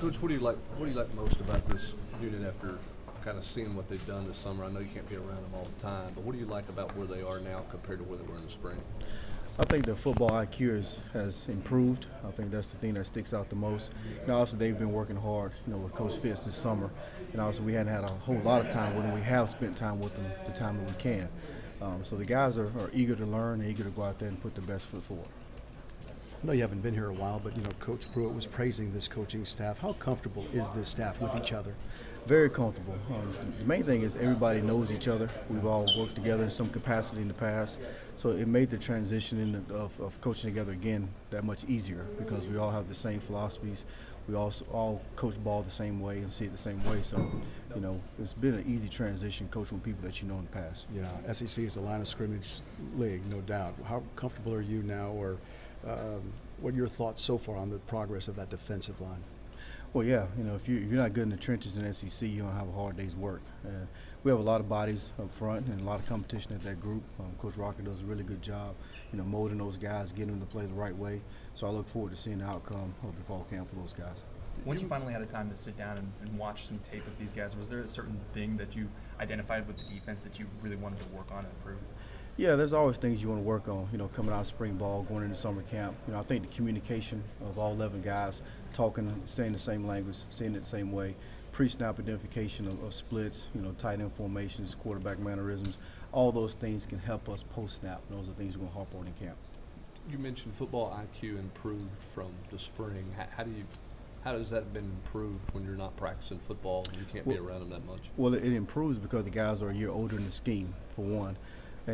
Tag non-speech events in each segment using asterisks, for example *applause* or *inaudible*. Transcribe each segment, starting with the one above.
Coach, what do you like? What do you like most about this unit after kind of seeing what they've done this summer? I know you can't be around them all the time, but what do you like about where they are now compared to where they were in the spring? I think the football IQ is, has improved. I think that's the thing that sticks out the most. You know, obviously they've been working hard, you know, with Coach Fitz this summer, and obviously we hadn't had a whole lot of time with them. We have spent time with them the time that we can. Um, so the guys are, are eager to learn and eager to go out there and put the best foot forward. I know you haven't been here a while, but you know, Coach Pruitt was praising this coaching staff. How comfortable is this staff with each other? Very comfortable. Um, the main thing is everybody knows each other. We've all worked together in some capacity in the past, so it made the transition the, of, of, coaching together again that much easier because we all have the same philosophies. We also all coach ball the same way and see it the same way. So, you know, it's been an easy transition coaching with people that you know in the past. Yeah, SEC is a line of scrimmage league, no doubt. How comfortable are you now, or um, what are your thoughts so far on the progress of that defensive line? Well, yeah, you know, if you, you're not good in the trenches in SEC, you don't have a hard day's work. Uh, we have a lot of bodies up front and a lot of competition at that group. Um, Coach Rocker does a really good job, you know, molding those guys, getting them to play the right way. So I look forward to seeing the outcome of the fall camp for those guys. Once you finally had a time to sit down and, and, watch some tape of these guys, was there a certain thing that you identified with the defense that you really wanted to work on and improve? Yeah, there's always things you want to work on. You know, coming out of spring ball, going into summer camp. You know, I think the communication of all 11 guys, talking, saying the same language, saying it the same way, pre-snap identification of, of splits, you know, tight end formations, quarterback mannerisms, all those things can help us post-snap. Those are things we're going to harp on in camp. You mentioned football IQ improved from the spring. How, how do you how has that been improved when you're not practicing football and you can't well, be around them that much? Well, it improves because the guys are a year older in the scheme, for one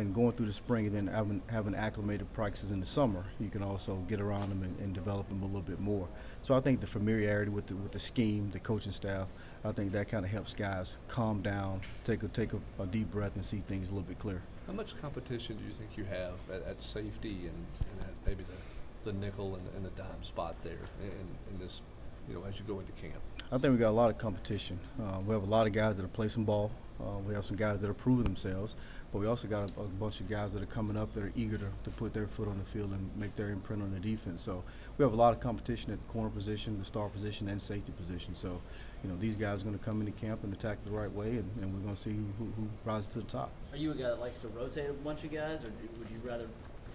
and going through the spring and then having, having acclimated practices in the summer, you can also get around them and, and, develop them a little bit more. So I think the familiarity with the, with the scheme, the coaching staff, I think that kind of helps guys calm down, take a take a, a, deep breath, and see things a little bit clearer. How much competition do you think you have at, at safety and, and at maybe the, the nickel and, and the dime spot there in, in this you know, as you go into camp? I think we got a lot of competition. Uh, we have a lot of guys that are play some ball. Uh, we have some guys that are proving themselves, but we also got a, a, bunch of guys that are coming up that are eager to, to put their foot on the field and make their imprint on the defense. So we have a lot of competition at the corner position, the star position, and safety position. So, you know, these guys are going to come into camp and attack the right way, and, and we're going to see who, who, who rises to the top. Are you a guy that likes to rotate a bunch of guys, or would you rather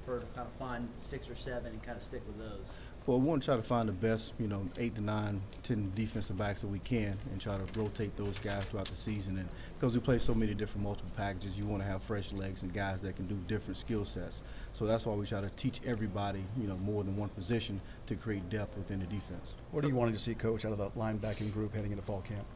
prefer to kind of find six or seven and kind of stick with those? Well, we want to try to find the best, you know, eight to nine, ten defensive backs that we can, and try to rotate those guys throughout the season. And because we play so many different multiple packages, you want to have fresh legs and guys that can do different skill sets. So that's why we try to teach everybody, you know, more than one position to create depth within the defense. What are you wanting to see, coach, out of the linebacking group heading into fall camp?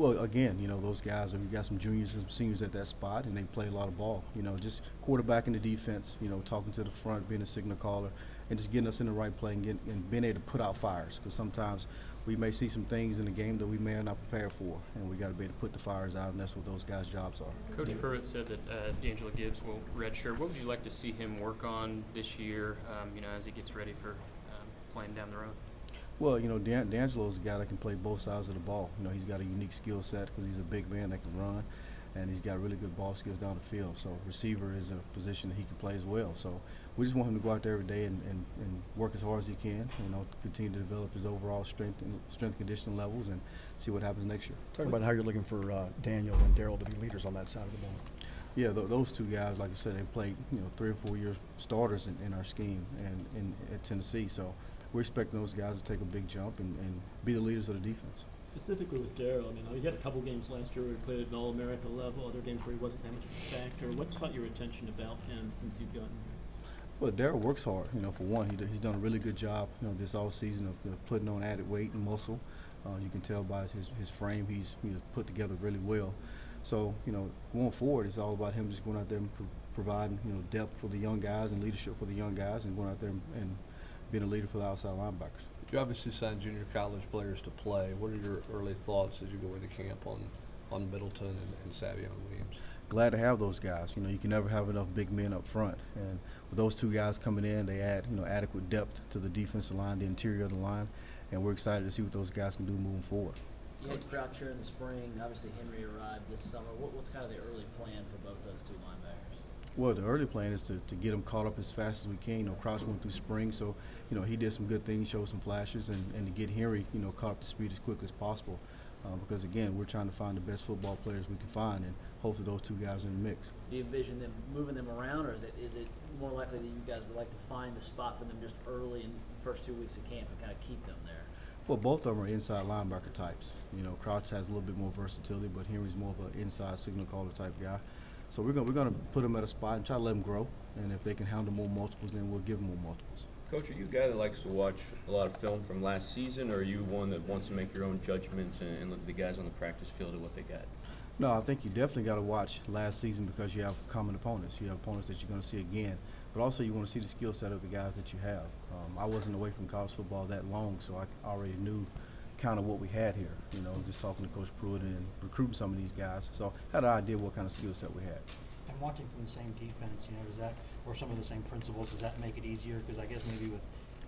Well, again, you know, those guys, we got some juniors and seniors at that spot, and they play a lot of ball. You know, just quarterback in the defense, you know, talking to the front, being a signal caller, and just getting us in the right play and, getting, and being able to put out fires. Because sometimes we may see some things in the game that we may not prepare for, and we got to be able to put the fires out, and that's what those guys' jobs are. Coach Pruitt said that uh, D'Angelo Gibbs will redshirt. What would you like to see him work on this year, um, you know, as he gets ready for um, playing down the road? Well, you know, D'Angelo's a guy that can play both sides of the ball. You know, he's got a unique skill set because he's a big man that can run, and he's got really good ball skills down the field. So receiver is a position that he can play as well. So we just want him to go out there every day and, and, and work as hard as he can. You know, continue to develop his overall strength and strength conditioning levels, and see what happens next year. Talk about how you're looking for uh, Daniel and Darrell to be leaders on that side of the ball. Yeah, th those two guys, like I said, they played you know three or four years starters in, in our scheme and in at Tennessee. So we're expecting those guys to take a big jump and, and be the leaders of the defense. Specifically with Darrell, I mean, he had a couple games last year where he played at an All-America level, other games where he wasn't that much of a factor. What's caught your attention about him since you've gotten here? Well, Darrell works hard. You know, for one, he, he's done a really good job. You know, this off season of uh, putting on added weight and muscle. Uh, you can tell by his his frame, he's he's put together really well. So, you know, going forward, it's all about him just going out there and pro providing, you know, depth for the young guys and leadership for the young guys and going out there and, and being a leader for the outside linebackers. You obviously signed junior college players to play. What are your early thoughts as you go into camp on, on Middleton and, and Savion Williams? Glad to have those guys. You know, you can never have enough big men up front. And with those two guys coming in, they add, you know, adequate depth to the defensive line, the interior of the line. And we're excited to see what those guys can do moving forward. You had Croucher in the spring. Obviously, Henry arrived this summer. What, what's kind of the early plan for both those two linebackers? Well, the early plan is to, to get him caught up as fast as we can. You know, Crouch went through spring, so you know he did some good things, showed some flashes, and, and to get Henry, you know, caught up to speed as quickly as possible. Uh, because again, we're trying to find the best football players we can find, and hopefully those two guys are in the mix. Do you envision them moving them around, or is it is it more likely that you guys would like to find the spot for them just early in the first two weeks of camp and kind of keep them there? Well, both of them are inside linebacker types. You know, Crouch has a little bit more versatility, but Henry's more of an inside signal caller type guy. So we're gonna we're gonna put them at a spot and try to let them grow. And if they can handle more multiples, then we'll give them more multiples. Coach, are you a guy that likes to watch a lot of film from last season, or are you one that wants to make your own judgments and, and look at the guys on the practice field and what they got? No, I think you definitely got to watch last season because you have common opponents. You have opponents that you're going to see again, but also you want to see the skill set of the guys that you have. Um, I wasn't away from college football that long, so I already knew kind of what we had here. You know, just talking to Coach Pruitt and recruiting some of these guys, so had an idea what kind of skill set we had. And watching from the same defense, you know, does that, or some of the same principles, does that make it easier? Because I guess maybe with,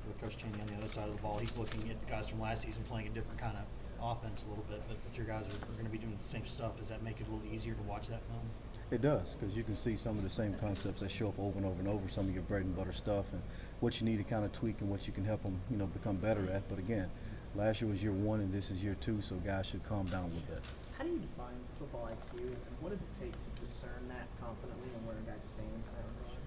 with Coach Chaney on the other side of the ball, he's looking at guys from last season playing a different kind of offense a little bit, but, but your guys are, are going to be doing the same stuff. Does that make it a little easier to watch that film? It does, because you can see some of the same concepts that show up over and over and over, some of your bread and butter stuff, and what you need to kind of tweak and what you can help them, you know, become better at. But again, last year was year one, and this is year two, so guys should calm down with that. How do you define football IQ, and what does it take to discern that confidently and where a guy stands in that regard?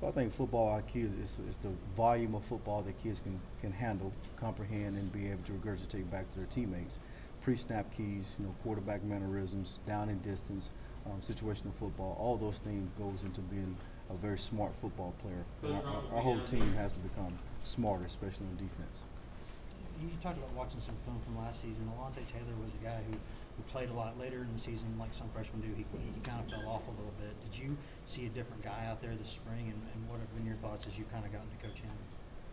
Well, I think football IQ is, is, is the volume of football that kids can, can handle, comprehend, and be able to regurgitate back to their teammates. Pre-snap keys, you know, quarterback mannerisms, down and distance, um, situational football, all those things goes into being a very smart football player. Our, our- our whole team has to become smarter, especially on defense. You talked about watching some film from last season. Alontae Taylor was a guy who, who played a lot later in the season, like some freshmen do. He, he kind of fell off a little bit. Did you see a different guy out there this spring, and, and what have been your thoughts as you kind of got into coaching?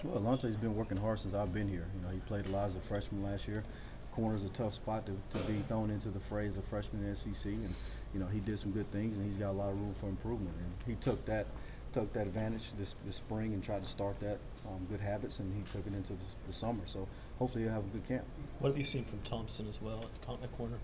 Well, Alontae's been working hard since I've been here. You know, he played a lot as a freshman last year. Corner's a tough spot to, to be thrown into the fray as a freshman in SEC, and you know he did some good things, and he's got a lot of room for improvement. And he took that took that advantage this, this spring and tried to start that um, good habits, and he took it into the, the summer. So hopefully he'll have a good camp. What have you seen from Thompson as well at con- at corner?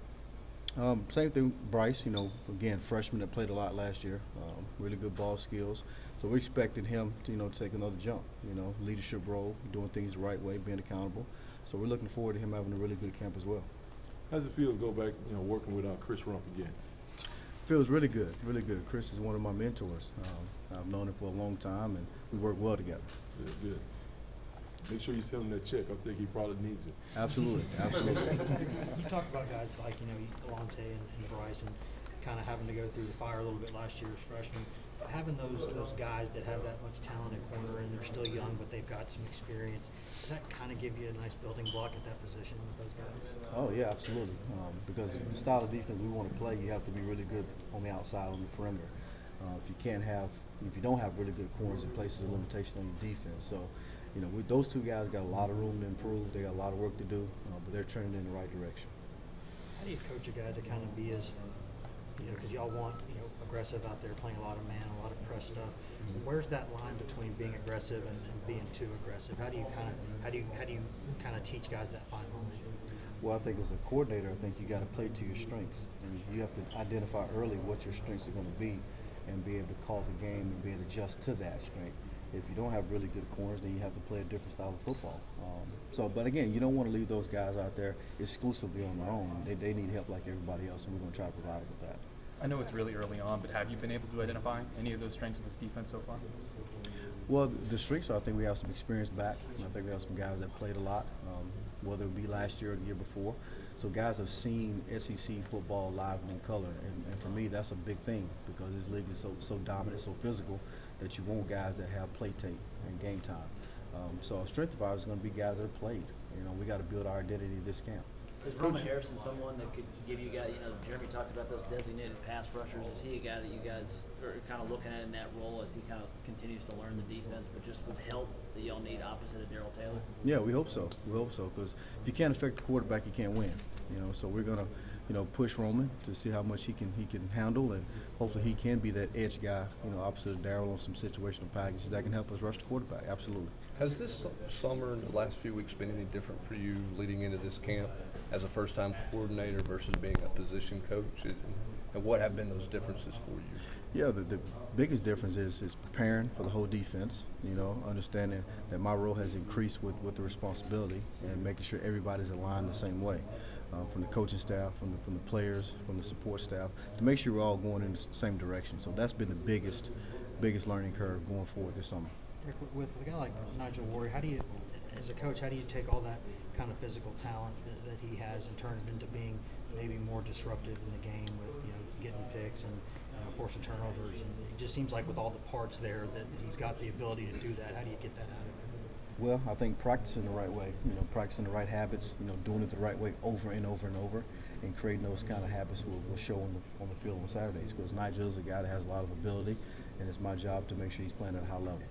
Um, same thing, Bryce. You know, again, freshman that played a lot last year. Um, really good ball skills. So we expected him to, you know, take another jump. You know, leadership role, doing things the right way, being accountable. So we're looking forward to him having a really good camp as well. How does it feel to go back, you know, working with uh, Chris Rumph again? Feels really good, really good. Chris is one of my mentors. Um, I've known him for a long time, and we work well together. Good, good. Make sure you send him that check. I think he probably needs it. Absolutely, *laughs* absolutely. You talk about guys like, you know, Alontae and, and Bryce and kind of having to go through the fire a little bit last year as freshmen. But having those those guys that have that much talent at corner and they're still young but they've got some experience, does that kind of give you a nice building block at that position with those guys? Oh yeah, absolutely. Um, because the style of defense we want to play, you have to be really good on the outside, on the perimeter. Uh, if you can't have, if you don't have really good corners, it places a limitation on your defense. So, you know, with those two guys got a lot of room to improve. They got a lot of work to do, uh, but they're trending in the right direction. How do you coach a guy to kind of be as, you know, because y'all want, you know, aggressive out there, playing a lot of man, a lot of press stuff. Where's that line between being aggressive and, and being too aggressive? How do you kind of, how do you, how do you kind of teach guys that fine line? Well, I think as a coordinator, I think you got to play to your strengths, and you have to identify early what your strengths are going to be, and be able to call the game and be able to adjust to that strength. If you don't have really good corners, then you have to play a different style of football. Um, so, but again, you don't want to leave those guys out there exclusively on their own. They, they need help like everybody else, and we're going to try to provide it with that. I know it's really early on, but have you been able to identify any of those strengths of this defense so far? Well, the, the strengths are I think we have some experience back. I think we have some guys that played a lot, um, whether it be last year or the year before. So guys have seen SEC football live and in color, and, and for me that's a big thing because this league is so so dominant, so physical that you want guys that have play tape and game time. Um, so a strength of ours is going to be guys that have played. You know, we got to build our identity this camp. Is Roman Harrison someone that could give you guys, you know, Jeremy talked about those designated pass rushers. Is he a guy that you guys are kind of looking at in that role as he kind of continues to learn the defense, but just with help that y'all need opposite of Darrell Taylor? Yeah, we hope so. We hope so because if you can't affect the quarterback, you can't win. You know, so we're gonna, you know, push Roman to see how much he can he can handle, and hopefully he can be that edge guy. You know, opposite of Darrell on some situational packages that can help us rush the quarterback. Absolutely. Has this summer and the last few weeks been any different for you leading into this camp as a first-time coordinator versus being a position coach? And what have been those differences for you? Yeah, the, the biggest difference is is preparing for the whole defense. You know, understanding that my role has increased with, with the responsibility and making sure everybody's aligned the same way, uh, from the coaching staff, from the from the players, from the support staff, to make sure we're all going in the same direction. So that's been the biggest biggest learning curve going forward this summer. With a guy like Nigel Warrior, how do you, as a coach, how do you take all that kind of physical talent that, that he has and turn it into being maybe more disruptive in the game with you know getting picks and you know, forcing turnovers? And it just seems like with all the parts there that he's got the ability to do that. How do you get that out of him? Well, I think practicing the right way, you know, practicing the right habits, you know, doing it the right way over and over and over, and creating those kind of habits will, will show on the, on the field on Saturdays. Because Nigel is a guy that has a lot of ability, and it's my job to make sure he's playing at a high level.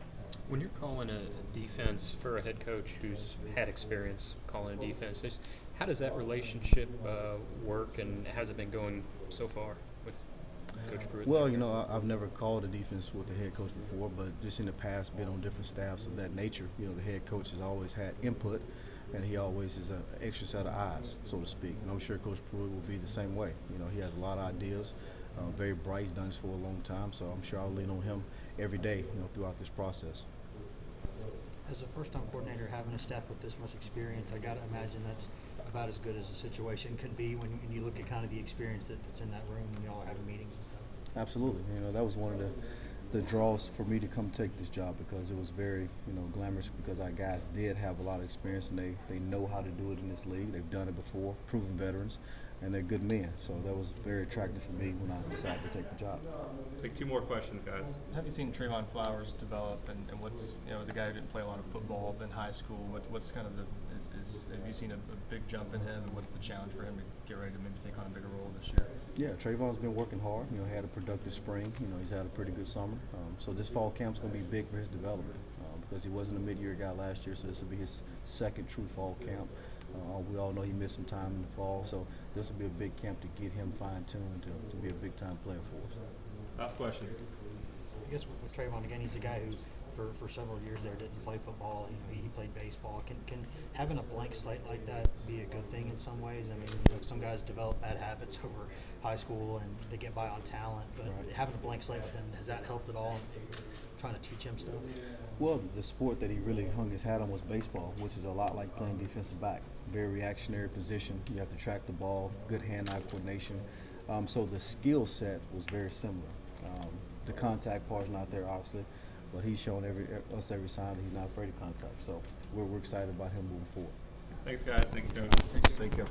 When you're calling a defense for a head coach who's had experience calling a defense, how does that relationship uh, work, and how's it been going so far with Coach Pruitt? Well, you know, I, I've never called a defense with a head coach before, but just in the past, been on different staffs of that nature. You know, the head coach has always had input, and he always is an extra set of eyes, so to speak. And I'm sure Coach Pruitt will be the same way. You know, he has a lot of ideas, uh, very bright. He's done this for a long time, so I'm sure I'll lean on him every day, you know, throughout this process. As a first-time coordinator, having a staff with this much experience, I got to imagine that's about as good as a situation can be when, when you look at kind of the experience that, that's in that room when y'all are having meetings and stuff. Absolutely. You know, that was one of the, the draws for me to come take this job because it was very, you know, glamorous because our guys did have a lot of experience and they, they know how to do it in this league. They've done it before, proven veterans, and they're good men. So that was very attractive for me when I decided to take the job. Take two more questions, guys. Have you seen Trevon Flowers develop, and, and what's you know as a guy who didn't play a lot of football in high school, what, what's kind of the is, is have you seen a, a big jump in him, and what's the challenge for him to get ready to maybe take on a bigger role this year? Yeah, Trevon's been working hard. You know, had a productive spring. You know, he's had a pretty good summer. Um, so this fall camp's going to be big for his development uh, because he wasn't a mid-year guy last year. So this will be his second true fall camp. Uh, we all know he missed some time in the fall, so this will be a big camp to get him fine-tuned to, to be a big-time player for us. Last question. I guess with, with Trayvon again, he's a guy who, for, for several years there, didn't play football. You know, he, he played baseball. Can can having a blank slate like that be a good thing in some ways? I mean, you know, some guys develop bad habits *laughs* over high school and they get by on talent, but Right. having a blank slate with him has that helped at all? In trying to teach him stuff. Well, the sport that he really hung his hat on was baseball, which is a lot like playing defensive back. Very reactionary position. You have to track the ball, good hand-eye coordination. Um, so the skill set was very similar. Um, the contact part's not there, obviously, but he's shown every us every sign that he's not afraid of contact. So we're, we're excited about him moving forward. Thanks, guys. Thank you, Coach. Thank you.